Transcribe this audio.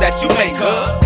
that you make, up.